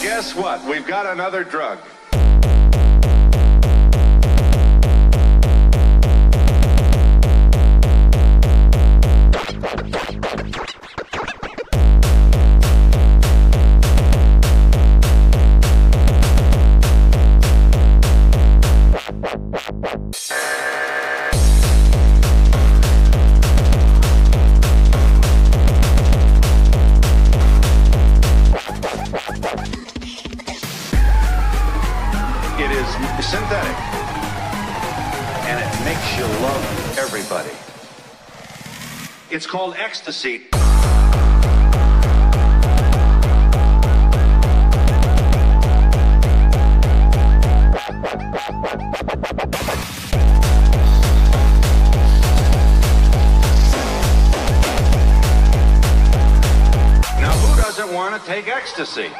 Guess what? We've got another drug. It is synthetic. And it makes you love everybody. It's called ecstasy. Now, who doesn't want to take ecstasy?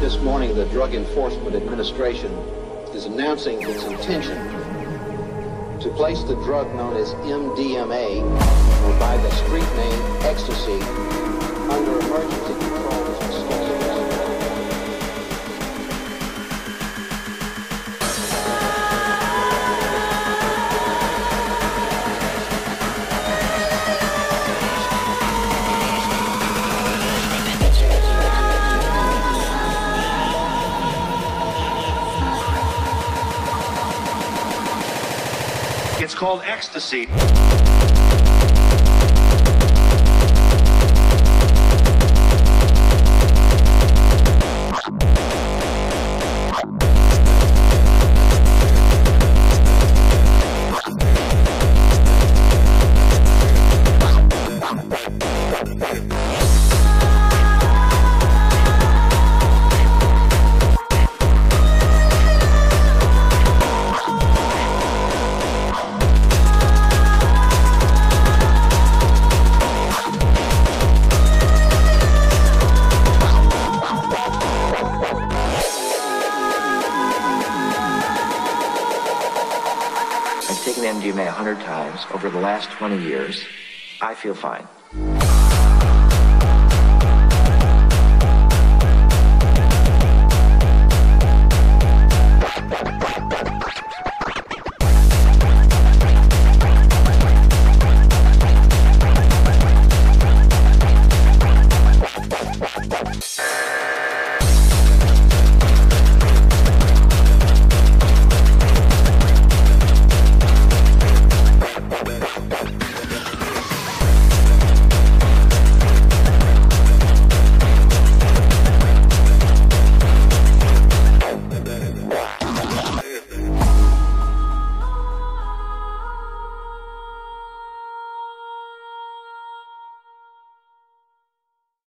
This morning, the Drug Enforcement Administration is announcing its intention to place the drug known as MDMA, or by the street name ecstasy, under emergency It's called ecstasy. I've taken MDMA a hundred times over the last 20 years. I feel fine.